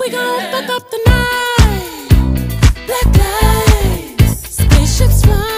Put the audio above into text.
We gon' fuck up the night. Black lights, spaceships fly.